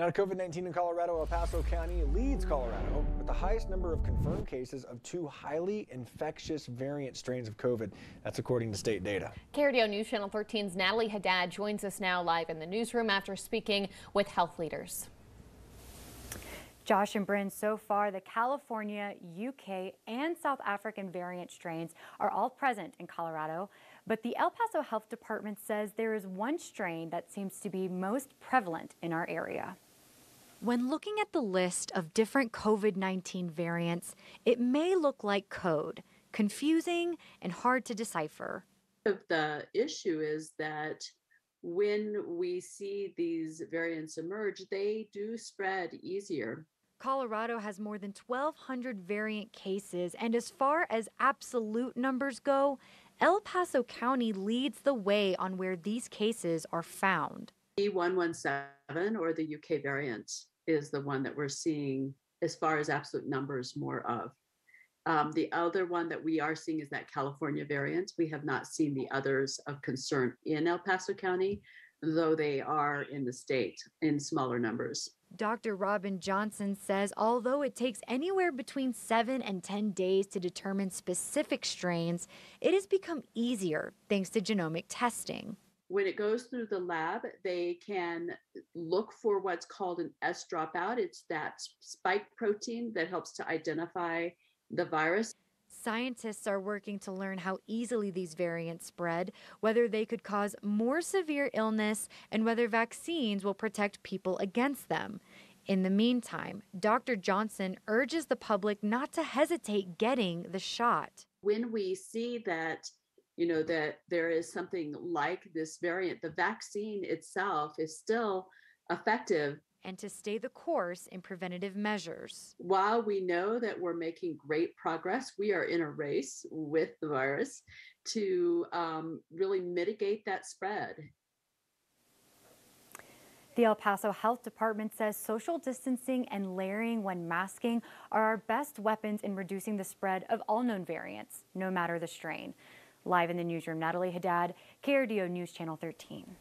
Now to COVID-19 in Colorado, El Paso County leads Colorado with the highest number of confirmed cases of two highly infectious variant strains of COVID. That's according to state data. KRDO News Channel 13's Natalie Haddad joins us now live in the newsroom after speaking with health leaders. Josh and Bryn, so far the California, UK, and South African variant strains are all present in Colorado. But the El Paso Health Department says there is one strain that seems to be most prevalent in our area. When looking at the list of different COVID 19 variants, it may look like code, confusing and hard to decipher. The issue is that when we see these variants emerge, they do spread easier. Colorado has more than 1,200 variant cases, and as far as absolute numbers go, El Paso County leads the way on where these cases are found. B117 or the UK variant is the one that we're seeing as far as absolute numbers more of. Um, the other one that we are seeing is that California variant. We have not seen the others of concern in El Paso County, though they are in the state in smaller numbers. Dr. Robin Johnson says although it takes anywhere between 7 and 10 days to determine specific strains, it has become easier thanks to genomic testing when it goes through the lab, they can look for what's called an S dropout. It's that spike protein that helps to identify the virus. Scientists are working to learn how easily these variants spread, whether they could cause more severe illness, and whether vaccines will protect people against them. In the meantime, Dr. Johnson urges the public not to hesitate getting the shot. When we see that you know that there is something like this variant the vaccine itself is still effective and to stay the course in preventative measures. While we know that we're making great progress, we are in a race with the virus to um, really mitigate that spread. The El Paso Health Department says social distancing and layering when masking are our best weapons in reducing the spread of all known variants, no matter the strain. Live in the newsroom, Natalie Haddad, KRDO News Channel 13.